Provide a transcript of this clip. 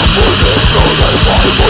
Never